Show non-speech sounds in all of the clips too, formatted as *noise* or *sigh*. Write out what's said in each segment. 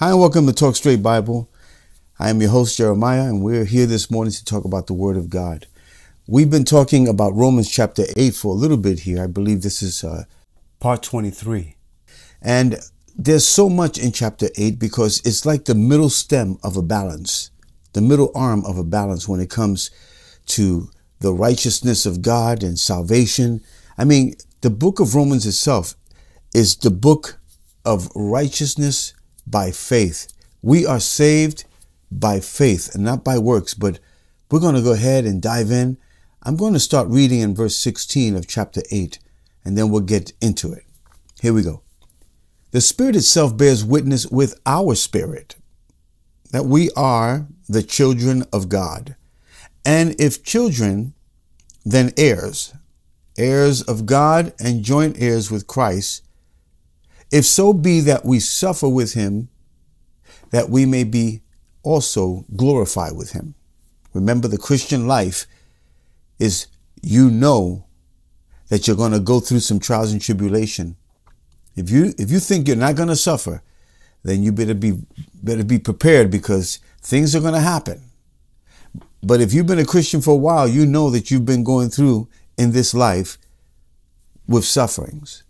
Hi, and welcome to Talk Straight Bible. I am your host, Jeremiah, and we're here this morning to talk about the Word of God. We've been talking about Romans chapter 8 for a little bit here. I believe this is uh, part 23. And there's so much in chapter 8 because it's like the middle stem of a balance, the middle arm of a balance when it comes to the righteousness of God and salvation. I mean, the book of Romans itself is the book of righteousness by faith. We are saved by faith and not by works, but we're going to go ahead and dive in. I'm going to start reading in verse 16 of chapter 8, and then we'll get into it. Here we go. The Spirit itself bears witness with our spirit that we are the children of God. And if children, then heirs, heirs of God and joint heirs with Christ, if so be that we suffer with him, that we may be also glorified with him. Remember, the Christian life is you know that you're going to go through some trials and tribulation. If you if you think you're not going to suffer, then you better be better be prepared because things are going to happen. But if you've been a Christian for a while, you know that you've been going through in this life with sufferings.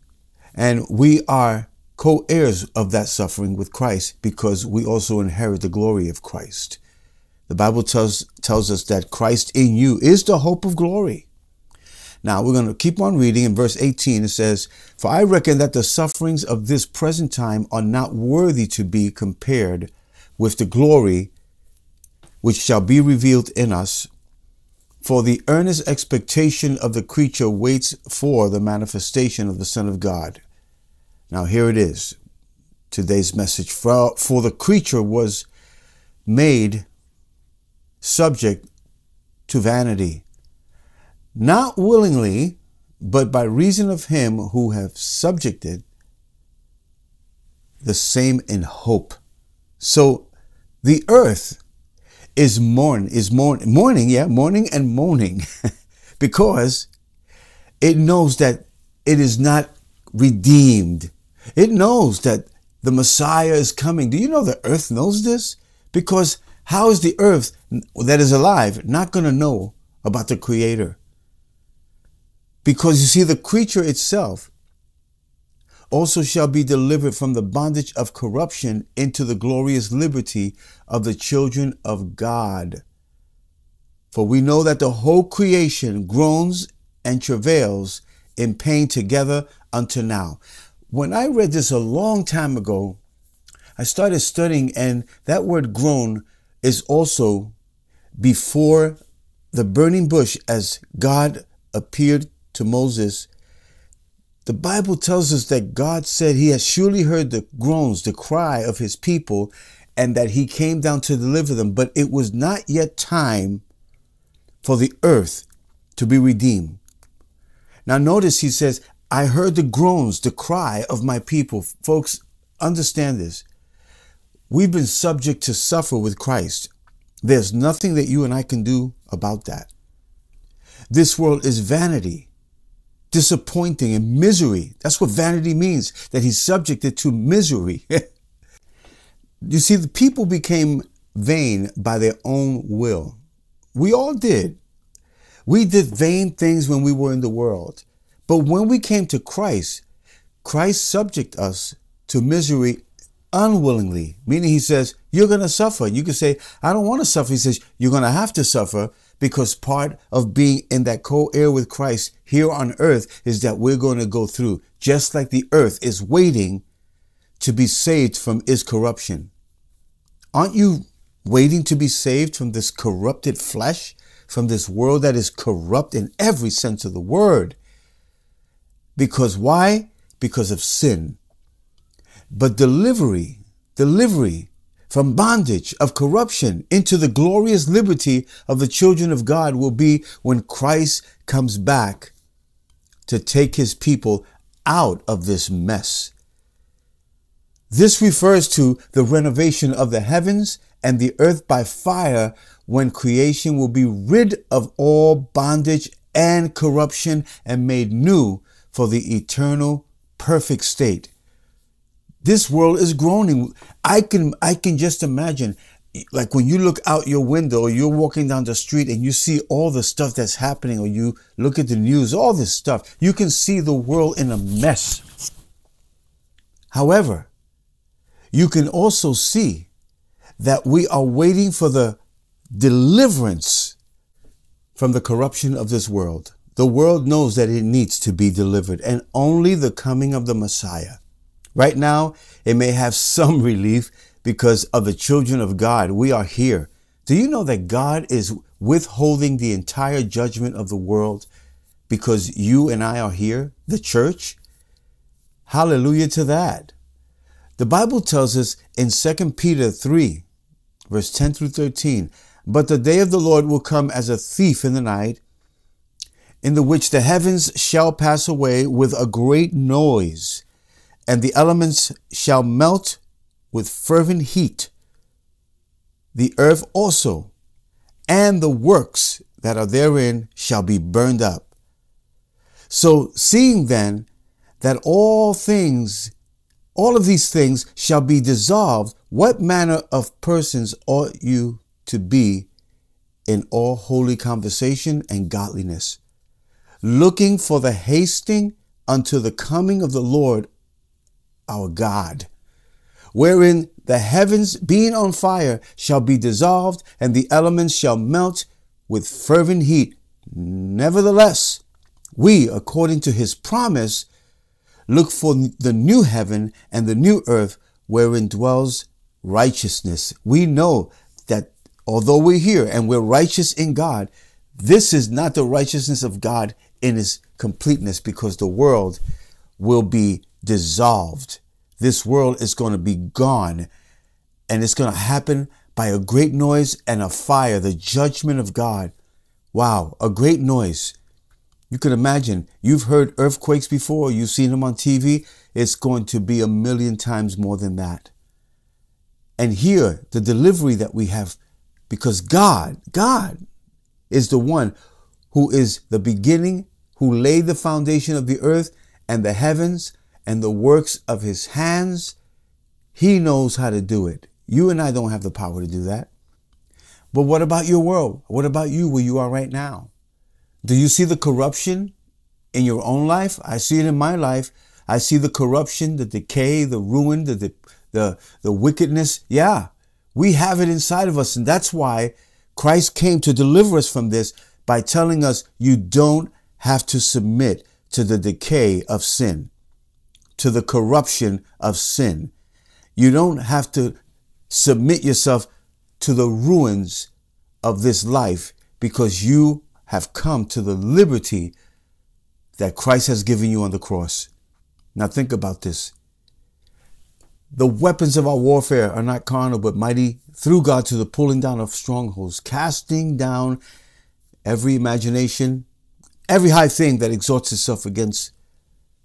And we are co-heirs of that suffering with Christ because we also inherit the glory of Christ. The Bible tells, tells us that Christ in you is the hope of glory. Now we're going to keep on reading in verse 18. It says, For I reckon that the sufferings of this present time are not worthy to be compared with the glory which shall be revealed in us. For the earnest expectation of the creature waits for the manifestation of the Son of God. Now, here it is today's message. For, for the creature was made subject to vanity, not willingly, but by reason of him who have subjected the same in hope. So the earth is mourn is mourn mourning, yeah, mourning and moaning, *laughs* because it knows that it is not redeemed it knows that the Messiah is coming. Do you know the earth knows this? Because how is the earth that is alive not going to know about the Creator? Because you see, the creature itself also shall be delivered from the bondage of corruption into the glorious liberty of the children of God. For we know that the whole creation groans and travails in pain together unto now. When I read this a long time ago, I started studying, and that word groan is also before the burning bush as God appeared to Moses. The Bible tells us that God said he has surely heard the groans, the cry of his people, and that he came down to deliver them. But it was not yet time for the earth to be redeemed. Now, notice he says, I heard the groans, the cry of my people. Folks, understand this. We've been subject to suffer with Christ. There's nothing that you and I can do about that. This world is vanity, disappointing, and misery. That's what vanity means, that he's subjected to misery. *laughs* you see, the people became vain by their own will. We all did. We did vain things when we were in the world. But when we came to Christ, Christ subject us to misery unwillingly, meaning he says, you're going to suffer. You can say, I don't want to suffer. He says, you're going to have to suffer because part of being in that co-heir with Christ here on earth is that we're going to go through, just like the earth is waiting to be saved from its corruption. Aren't you waiting to be saved from this corrupted flesh, from this world that is corrupt in every sense of the word? Because why? Because of sin. But delivery, delivery from bondage of corruption into the glorious liberty of the children of God will be when Christ comes back to take his people out of this mess. This refers to the renovation of the heavens and the earth by fire when creation will be rid of all bondage and corruption and made new for the eternal perfect state. This world is groaning. I can I can just imagine like when you look out your window you're walking down the street and you see all the stuff that's happening or you look at the news, all this stuff, you can see the world in a mess. However, you can also see that we are waiting for the deliverance from the corruption of this world. The world knows that it needs to be delivered and only the coming of the Messiah. Right now, it may have *laughs* some relief because of the children of God. We are here. Do you know that God is withholding the entire judgment of the world because you and I are here, the church? Hallelujah to that. The Bible tells us in 2 Peter 3, verse 10 through 13, but the day of the Lord will come as a thief in the night, in the which the heavens shall pass away with a great noise, and the elements shall melt with fervent heat. The earth also and the works that are therein shall be burned up. So, seeing then that all things, all of these things shall be dissolved, what manner of persons ought you to be in all holy conversation and godliness, looking for the hasting unto the coming of the Lord our God, wherein the heavens being on fire shall be dissolved, and the elements shall melt with fervent heat. Nevertheless, we, according to his promise, look for the new heaven and the new earth wherein dwells righteousness. We know that although we're here and we're righteous in God, this is not the righteousness of God in its completeness because the world will be dissolved. This world is going to be gone and it's going to happen by a great noise and a fire, the judgment of God. Wow, a great noise. You can imagine, you've heard earthquakes before, you've seen them on TV. It's going to be a million times more than that. And here, the delivery that we have, because God, God is the one who is the beginning, who laid the foundation of the earth and the heavens and the works of his hands. He knows how to do it. You and I don't have the power to do that. But what about your world? What about you where you are right now? Do you see the corruption in your own life? I see it in my life. I see the corruption, the decay, the ruin, the, the, the wickedness. Yeah, we have it inside of us. And that's why Christ came to deliver us from this by telling us you don't have to submit to the decay of sin, to the corruption of sin. You don't have to submit yourself to the ruins of this life because you have come to the liberty that Christ has given you on the cross. Now think about this. The weapons of our warfare are not carnal, but mighty through God to the pulling down of strongholds, casting down every imagination, every high thing that exalts itself against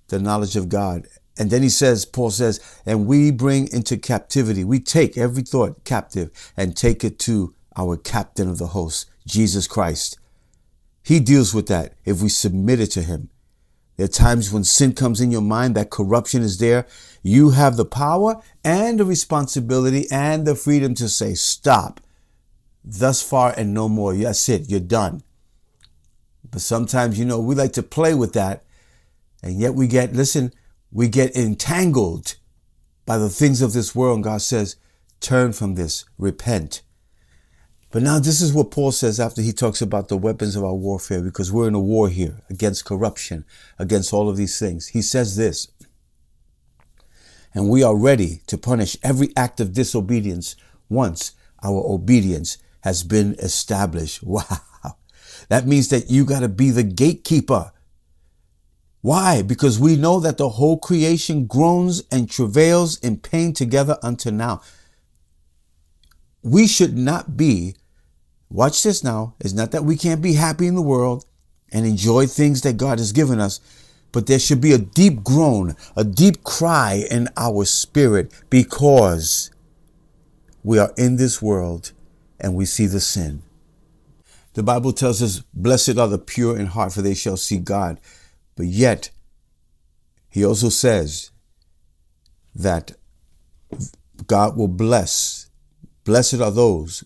the knowledge of God. And then he says, Paul says, and we bring into captivity, we take every thought captive and take it to our captain of the host, Jesus Christ. He deals with that if we submit it to him. There are times when sin comes in your mind, that corruption is there. You have the power and the responsibility and the freedom to say, stop, thus far and no more. That's it, you're done. But sometimes, you know, we like to play with that. And yet we get, listen, we get entangled by the things of this world. And God says, turn from this, repent. But now this is what Paul says after he talks about the weapons of our warfare, because we're in a war here against corruption, against all of these things. He says this, and we are ready to punish every act of disobedience once our obedience has been established. *laughs* Wow. That means that you got to be the gatekeeper. Why? Because we know that the whole creation groans and travails in pain together unto now. We should not be watch this now, it's not that we can't be happy in the world and enjoy things that God has given us, but there should be a deep groan, a deep cry in our spirit because we are in this world and we see the sin. The Bible tells us, blessed are the pure in heart, for they shall see God. But yet, he also says that God will bless. Blessed are those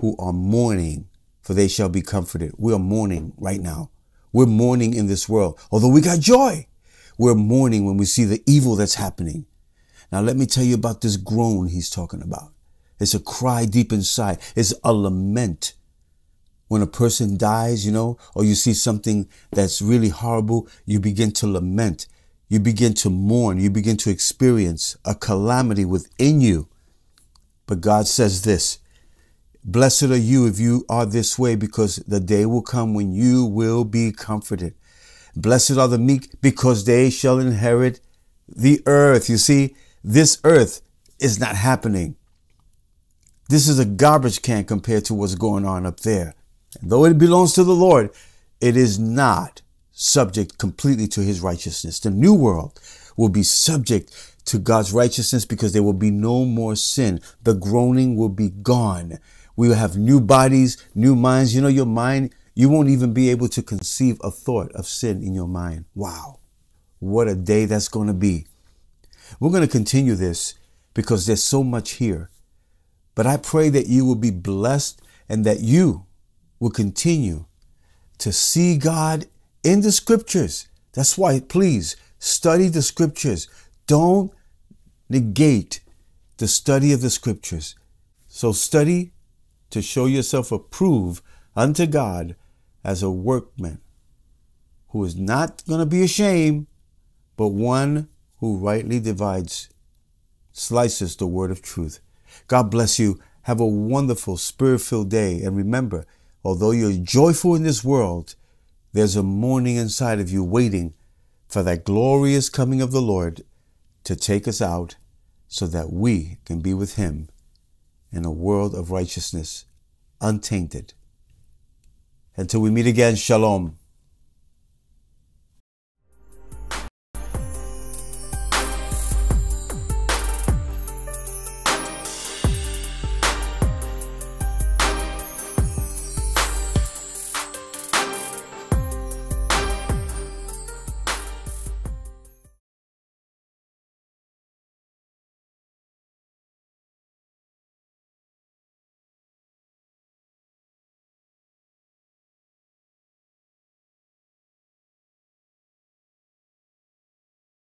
who are mourning, for they shall be comforted. We are mourning right now. We're mourning in this world. Although we got joy, we're mourning when we see the evil that's happening. Now, let me tell you about this groan he's talking about. It's a cry deep inside. It's a lament. When a person dies, you know, or you see something that's really horrible, you begin to lament. You begin to mourn. You begin to experience a calamity within you. But God says this Blessed are you if you are this way, because the day will come when you will be comforted. Blessed are the meek, because they shall inherit the earth. You see, this earth is not happening. This is a garbage can compared to what's going on up there. Though it belongs to the Lord, it is not subject completely to his righteousness. The new world will be subject to God's righteousness because there will be no more sin. The groaning will be gone. We will have new bodies, new minds. You know, your mind, you won't even be able to conceive a thought of sin in your mind. Wow. What a day that's going to be. We're going to continue this because there's so much here. But I pray that you will be blessed and that you will continue to see God in the scriptures. That's why, please study the scriptures. Don't negate the study of the scriptures. So study to show yourself approved unto God as a workman who is not going to be ashamed, but one who rightly divides, slices the word of truth. God bless you. Have a wonderful spirit filled day. And remember, although you're joyful in this world, there's a mourning inside of you waiting for that glorious coming of the Lord to take us out so that we can be with Him in a world of righteousness, untainted. Until we meet again, shalom.